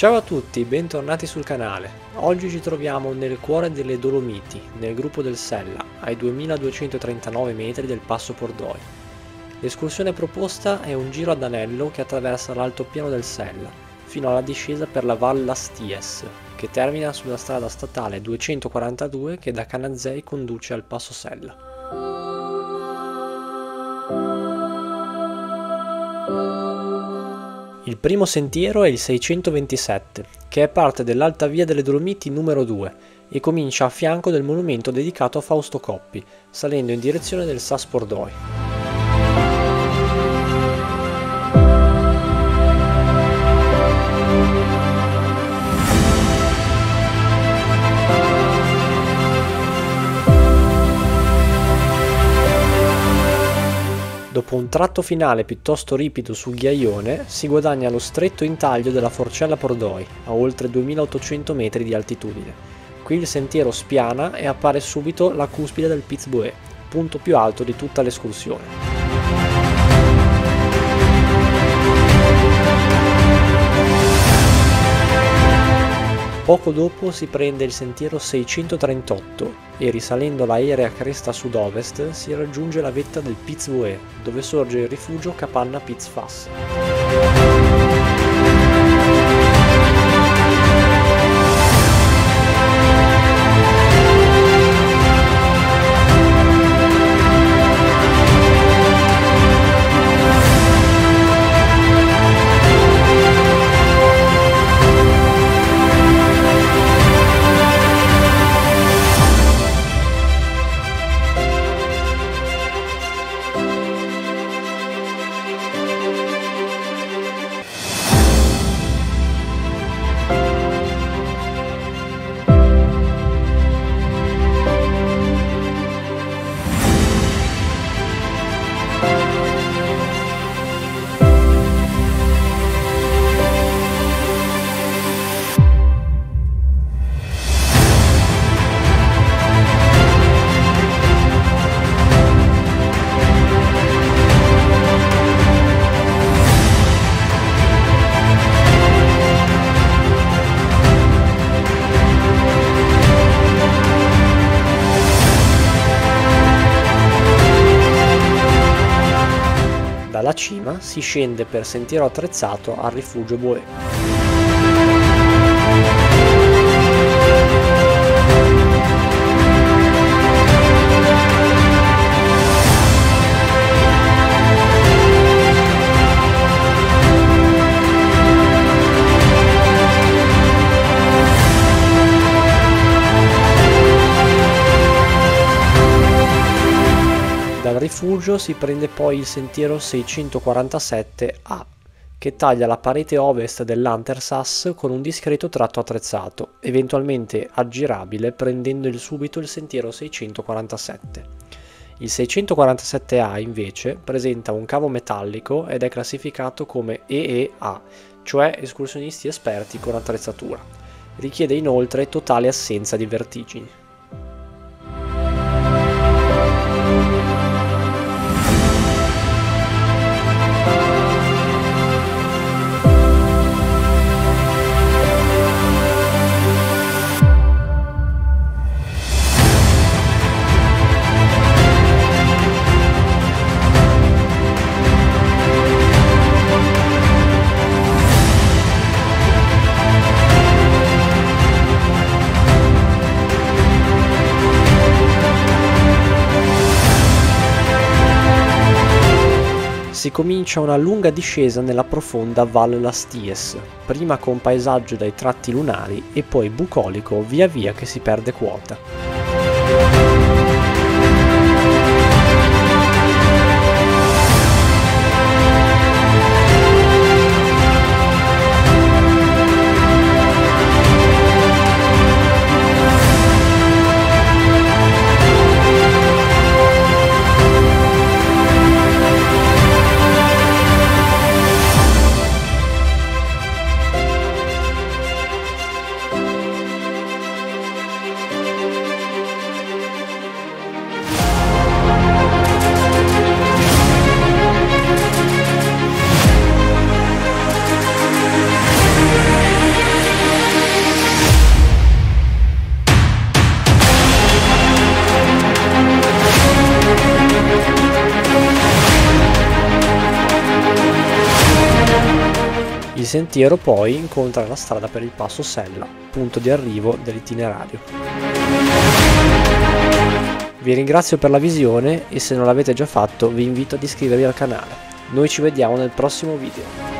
Ciao a tutti, bentornati sul canale. Oggi ci troviamo nel cuore delle Dolomiti, nel gruppo del Sella, ai 2239 metri del Passo Pordoi. L'escursione proposta è un giro ad anello che attraversa l'altopiano del Sella, fino alla discesa per la Val Lasties, che termina sulla strada statale 242 che da Canazei conduce al Passo Sella. Il primo sentiero è il 627, che è parte dell'Alta Via delle Dolomiti numero 2 e comincia a fianco del monumento dedicato a Fausto Coppi, salendo in direzione del Sas Dopo un tratto finale piuttosto ripido sul ghiaione, si guadagna lo stretto intaglio della Forcella Pordoi, a oltre 2800 metri di altitudine. Qui il sentiero spiana e appare subito la cuspide del Pizbue, punto più alto di tutta l'escursione. Poco dopo si prende il sentiero 638 e risalendo l'aerea cresta sud-ovest si raggiunge la vetta del Piz-Vue, dove sorge il rifugio Capanna Piz-Fass. Dalla cima si scende per sentiero attrezzato al rifugio Boe. Rifugio si prende poi il sentiero 647A, che taglia la parete ovest dell'Antersass con un discreto tratto attrezzato, eventualmente aggirabile prendendo il subito il sentiero 647. Il 647A invece presenta un cavo metallico ed è classificato come EEA, cioè escursionisti esperti con attrezzatura. Richiede inoltre totale assenza di vertigini. Si comincia una lunga discesa nella profonda Val Lasties, prima con paesaggio dai tratti lunari e poi bucolico via via che si perde quota. Sentiero poi incontra la strada per il passo Sella, punto di arrivo dell'itinerario. Vi ringrazio per la visione e se non l'avete già fatto vi invito ad iscrivervi al canale. Noi ci vediamo nel prossimo video.